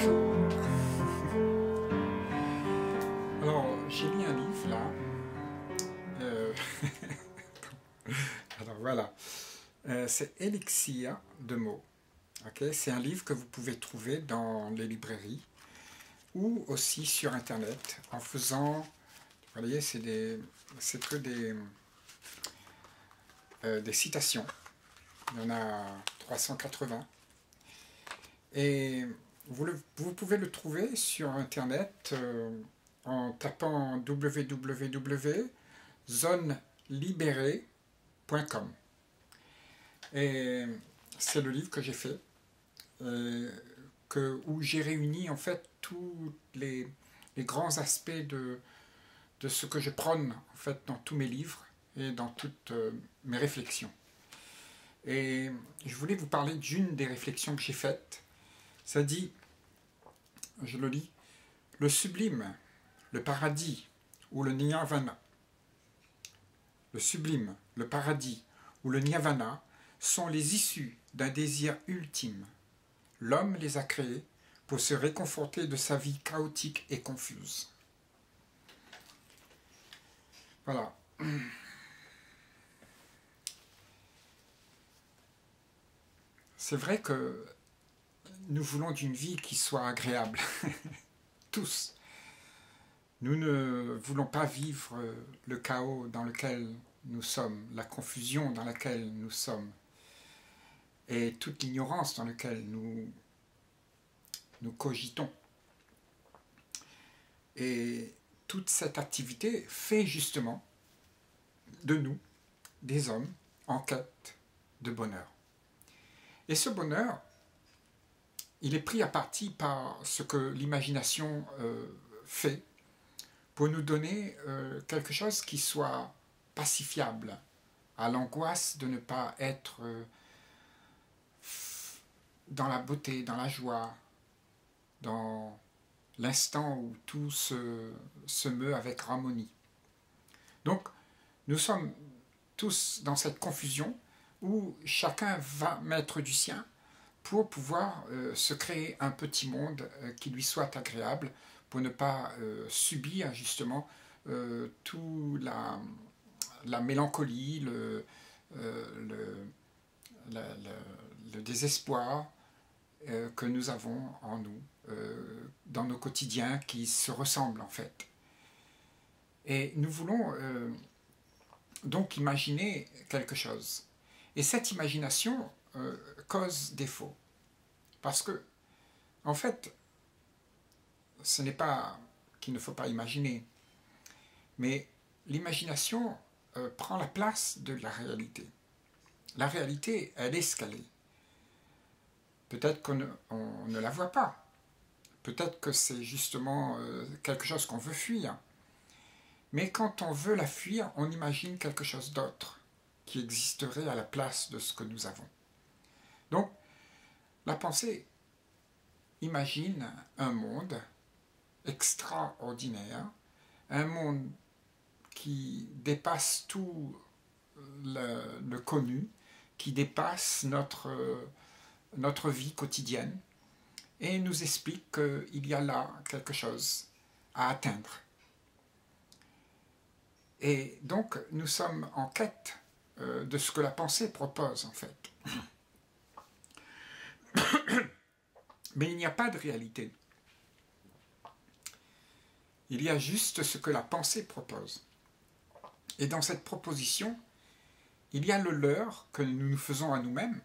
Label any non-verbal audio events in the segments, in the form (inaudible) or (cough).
(laughs) Alors, j'ai mis un livre là. Euh, (laughs) Alors voilà. Euh, c'est Elixir de mots. c'est un livre que vous pouvez trouver dans les librairies ou aussi sur internet en faisant. Vous voyez, c'est que des, euh, des citations. Il y en a 380. Et vous, pouvez le trouver sur Internet euh, en tapant www.zonelibérée.com. Et c'est le livre que j'ai fait, euh, où j'ai réuni en fait tous les, grands aspects de, de ce que je prône en fait dans tous mes livres et dans toutes euh, mes réflexions. Et je voulais vous parler d'une des réflexions que j'ai faites ça dit, je le lis, le sublime, le paradis ou le nirvana. Le sublime, le paradis ou le nirvana sont les issues d'un désir ultime. L'homme les a créés pour se réconforter de sa vie chaotique et confuse. Voilà. C'est vrai que nous voulons d'une vie qui soit agréable. (laughs) Tous. Nous ne voulons pas vivre le chaos dans lequel nous sommes, la confusion dans laquelle nous sommes, et toute l'ignorance dans laquelle nous, nous cogitons. Et toute cette activité fait justement de nous des hommes en quête de bonheur. Et ce bonheur, il est pris à partie par ce que l'imagination euh, fait pour nous donner euh, quelque chose qui soit pacifiable à l'angoisse de ne pas être euh, dans la beauté, dans la joie, dans l'instant où tout se, meut avec harmonie. Donc, nous sommes tous dans cette confusion où chacun va mettre du sien pour pouvoir euh, se créer un petit monde euh, qui lui soit agréable, pour ne pas euh, subir justement toute la, la, mélancolie, le, désespoir que nous avons en nous, dans nos quotidiens qui se ressemblent en fait. Et nous voulons donc imaginer quelque chose. Et cette imagination, cause défaut. Parce que, en fait, ce n'est pas qu'il ne faut pas imaginer, mais l'imagination euh, prend la place de la réalité. La réalité, elle est scalée. Peut-être qu'on ne, la voit pas. Peut-être que c'est justement euh, quelque chose qu'on veut fuir. Mais quand on veut la fuir, on imagine quelque chose d'autre qui existerait à la place de ce que nous avons. Donc, la pensée imagine un monde extraordinaire, un monde qui dépasse tout le, connu, qui dépasse notre, vie quotidienne, et nous explique qu'il y a là quelque chose à atteindre. Et donc, nous sommes en quête euh, de ce que la pensée propose, en fait. Mais il n'y a pas de réalité. Il y a juste ce que la pensée propose. Et dans cette proposition, il y a le leurre que nous nous faisons à nous-mêmes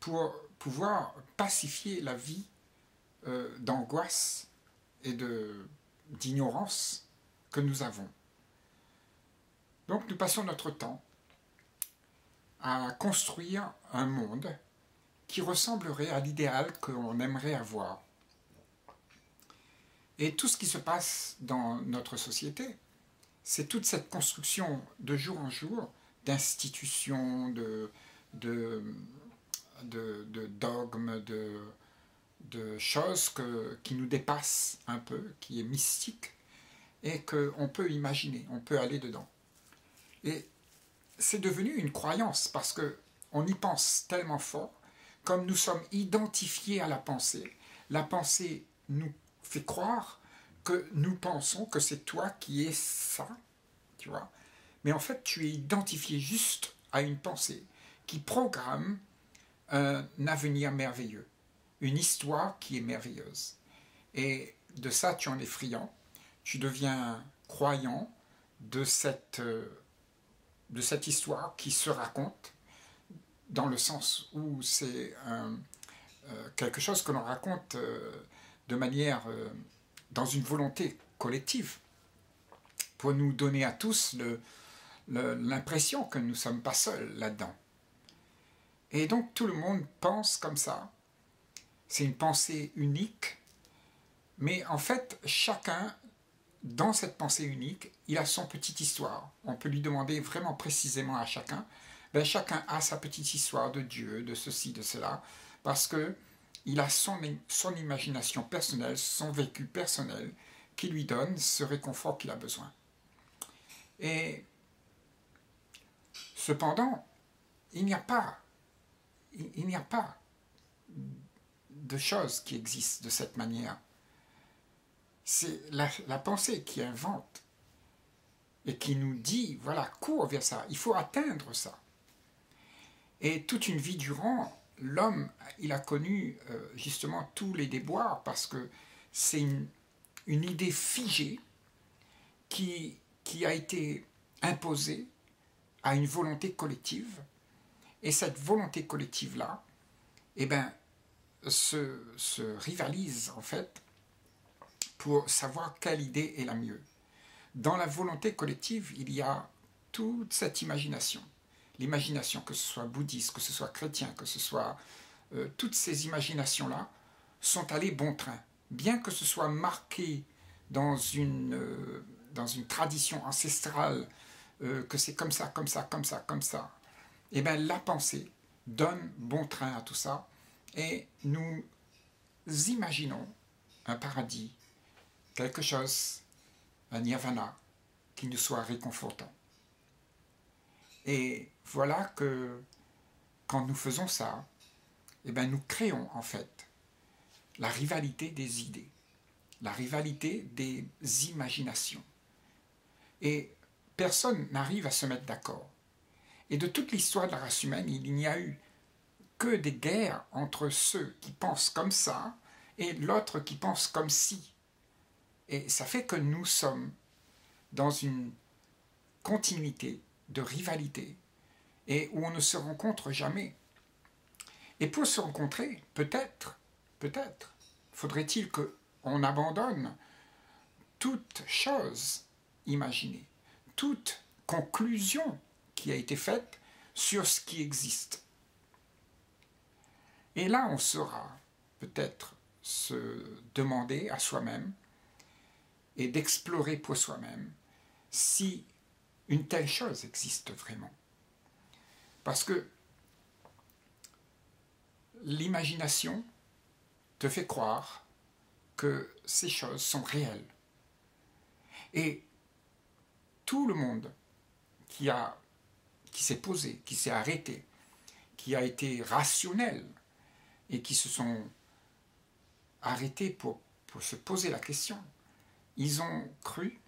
pour pouvoir pacifier la vie euh, d'angoisse et d'ignorance que nous avons. Donc nous passons notre temps à construire un monde qui ressemblerait à l'idéal qu'on aimerait avoir. Et tout ce qui se passe dans notre société, c'est toute cette construction de jour en jour d'institutions, de, dogmes, de, choses que, qui nous dépassent un peu, qui est mystique, et qu'on peut imaginer, on peut aller dedans. Et c'est devenu une croyance parce qu'on y pense tellement fort comme nous sommes identifiés à la pensée, la pensée nous fait croire que nous pensons que c'est toi qui es ça, tu vois. Mais en fait, tu es identifié juste à une pensée qui programme un avenir merveilleux, une histoire qui est merveilleuse. Et de ça, tu en es friand, tu deviens croyant de cette, euh, de cette histoire qui se raconte, dans le sens où c'est euh, quelque chose que l'on raconte euh, de manière, dans une volonté collective, pour nous donner à tous l'impression que nous ne sommes pas seuls là-dedans. Et donc tout le monde pense comme ça. C'est une pensée unique, mais en fait, chacun, dans cette pensée unique, il a son petite histoire. On peut lui demander vraiment précisément à chacun. Ben, chacun a sa petite histoire de Dieu, de ceci, de cela, parce que il a son, son imagination personnelle, son vécu personnel, qui lui donne ce réconfort qu'il a besoin. Et cependant, il n'y a pas, il n'y a pas de choses qui existent de cette manière. C'est la, la, pensée qui invente et qui nous dit, voilà, cours vers ça, il faut atteindre ça. Et toute une vie durant, l'homme, il a connu euh, justement tous les déboires parce que c'est une, idée figée qui, qui a été imposée à une volonté collective. Et cette volonté collective-là, eh ben, se, se rivalise en fait pour savoir quelle idée est la mieux. Dans la volonté collective, il y a toute cette imagination. L'imagination, que ce soit bouddhiste, que ce soit chrétien, que ce soit... Euh, toutes ces imaginations-là sont allées bon train. Bien que ce soit marqué dans une, euh, tradition ancestrale, euh, que c'est comme ça, comme ça, comme ça, comme ça, eh bien la pensée donne bon train à tout ça et nous imaginons un paradis, quelque chose, un nirvana qui nous soit réconfortant. Et voilà que quand nous faisons ça, eh bien nous créons en fait la rivalité des idées, la rivalité des imaginations. Et personne n'arrive à se mettre d'accord. Et de toute l'histoire de la race humaine, il n'y a eu que des guerres entre ceux qui pensent comme ça et l'autre qui pense comme si. Et ça fait que nous sommes dans une continuité de rivalité et où on ne se rencontre jamais. Et pour se rencontrer, peut-être, peut-être, faudrait-il qu'on abandonne toute chose imaginée, toute conclusion qui a été faite sur ce qui existe. Et là, on saura peut-être se demander à soi-même et d'explorer pour soi-même si une telle chose existe vraiment. Parce que l'imagination te fait croire que ces choses sont réelles. Et tout le monde qui qui s'est posé, qui s'est arrêté, qui a été rationnel et qui se sont arrêtés pour, pour se poser la question, ils ont cru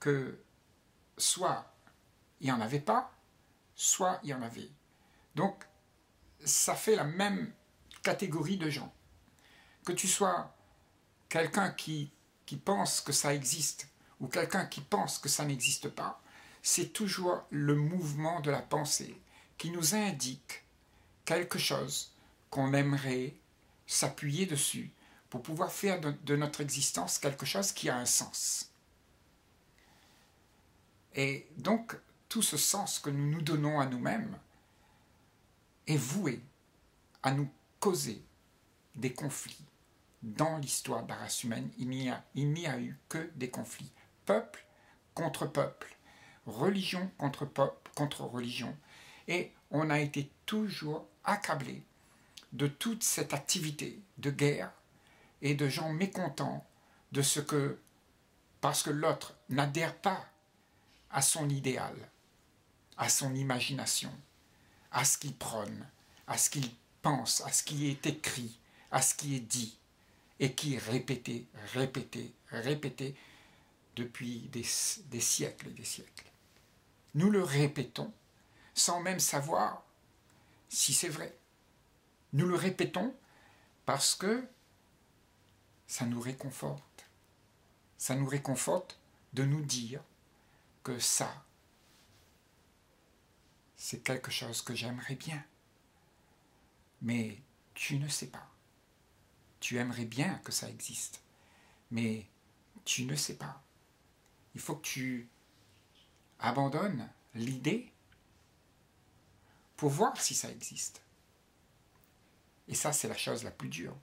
que soit il n'y en avait pas, soit il y en avait. Donc, ça fait la même catégorie de gens. Que tu sois quelqu'un qui, qui pense que ça existe ou quelqu'un qui pense que ça n'existe pas, c'est toujours le mouvement de la pensée qui nous indique quelque chose qu'on aimerait s'appuyer dessus pour pouvoir faire de, notre existence quelque chose qui a un sens. Et donc, tout ce sens que nous nous donnons à nous-mêmes est voué à nous causer des conflits. Dans l'histoire de la race humaine, il n'y a, a eu que des conflits. Peuple contre peuple, religion contre peuple, contre religion. Et on a été toujours accablé de toute cette activité de guerre et de gens mécontents de ce que, parce que l'autre n'adhère pas à son idéal, à son imagination, à ce qu'il prône, à ce qu'il pense, à ce qui est écrit, à ce qui est dit, et qui est répété, répété, répété depuis des, siècles et des siècles. Nous le répétons sans même savoir si c'est vrai. Nous le répétons parce que ça nous réconforte. Ça nous réconforte de nous dire que ça, c'est quelque chose que j'aimerais bien. Mais tu ne sais pas. Tu aimerais bien que ça existe, mais tu ne sais pas. Il faut que tu abandonnes l'idée pour voir si ça existe. Et ça, c'est la chose la plus dure.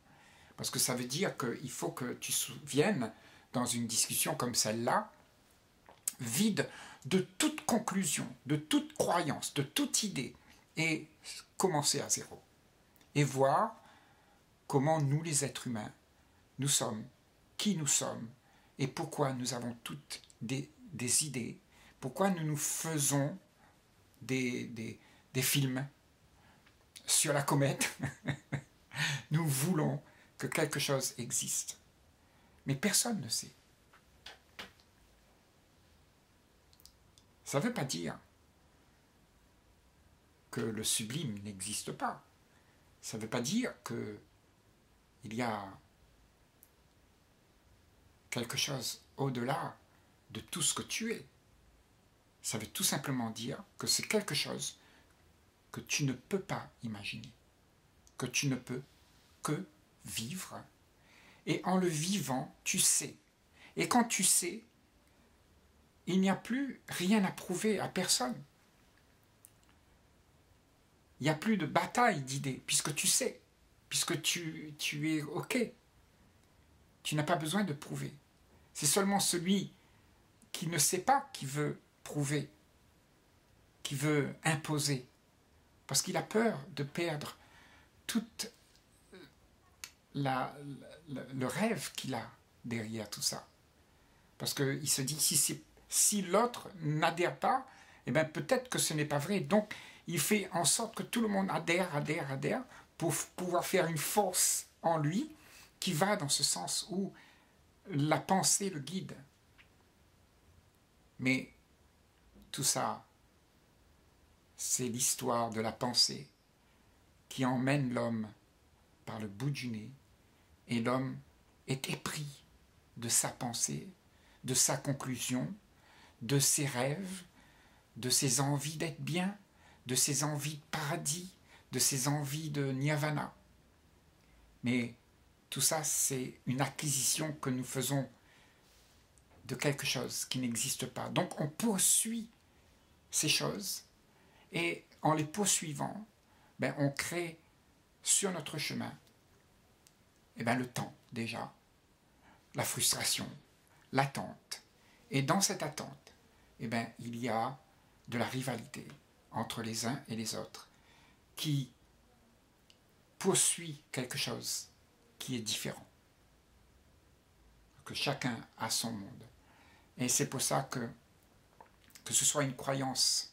Parce que ça veut dire qu'il faut que tu viennes dans une discussion comme celle-là, vide de toute conclusion, de toute croyance, de toute idée, et commencer à zéro. Et voir comment nous, les êtres humains, nous sommes, qui nous sommes, et pourquoi nous avons toutes des, idées, pourquoi nous nous faisons des, films sur la comète. (laughs) nous voulons que quelque chose existe. Mais personne ne sait. Ça ne veut pas dire que le sublime n'existe pas. Ça ne veut pas dire que il y a quelque chose au-delà de tout ce que tu es. Ça veut tout simplement dire que c'est quelque chose que tu ne peux pas imaginer, que tu ne peux que vivre. Et en le vivant, tu sais. Et quand tu sais, il n'y a plus rien à prouver à personne. Il n'y a plus de bataille d'idées, puisque tu sais, puisque tu, es OK. Tu n'as pas besoin de prouver. C'est seulement celui qui ne sait pas qui veut prouver, qui veut imposer, parce qu'il a peur de perdre tout la, le rêve qu'il a derrière tout ça. Parce qu'il se dit, si, si l'autre n'adhère pas, eh bien peut-être que ce n'est pas vrai. Donc il fait en sorte que tout le monde adhère, adhère, adhère, pour pouvoir faire une force en lui qui va dans ce sens où la pensée le guide. Mais tout ça, c'est l'histoire de la pensée qui emmène l'homme par le bout du nez, et l'homme est épris de sa pensée, de sa conclusion, de ses rêves, de ses envies d'être bien, de ses envies de paradis, de ses envies de nirvana. Mais tout ça, c'est une acquisition que nous faisons de quelque chose qui n'existe pas. Donc on poursuit ces choses et en les poursuivant, ben, on crée sur notre chemin eh ben, le temps déjà, la frustration, l'attente. Et dans cette attente, eh ben, il y a de la rivalité entre les uns et les autres qui poursuit quelque chose qui est différent. Que chacun a son monde. Et c'est pour ça que, que ce soit une croyance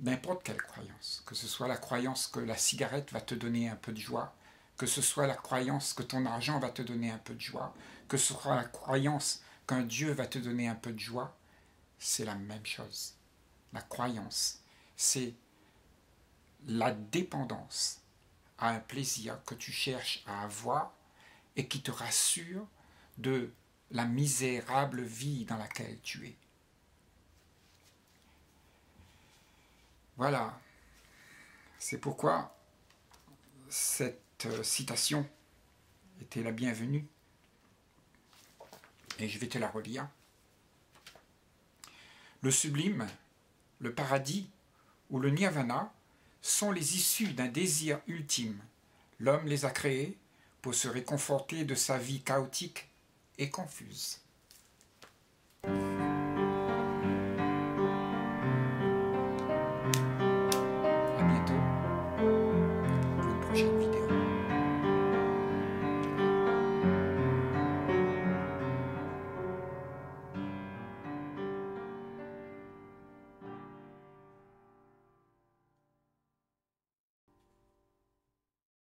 n'importe quelle croyance, que ce soit la croyance que la cigarette va te donner un peu de joie, que ce soit la croyance que ton argent va te donner un peu de joie, que ce soit la croyance qu'un Dieu va te donner un peu de joie, c'est la même chose. La croyance, c'est la dépendance à un plaisir que tu cherches à avoir et qui te rassure de la misérable vie dans laquelle tu es. Voilà. C'est pourquoi cette euh, citation était la bienvenue. Et je vais te la relire. Le sublime, le paradis ou le nirvana sont les issues d'un désir ultime. L'homme les a créés pour se réconforter de sa vie chaotique et confuse.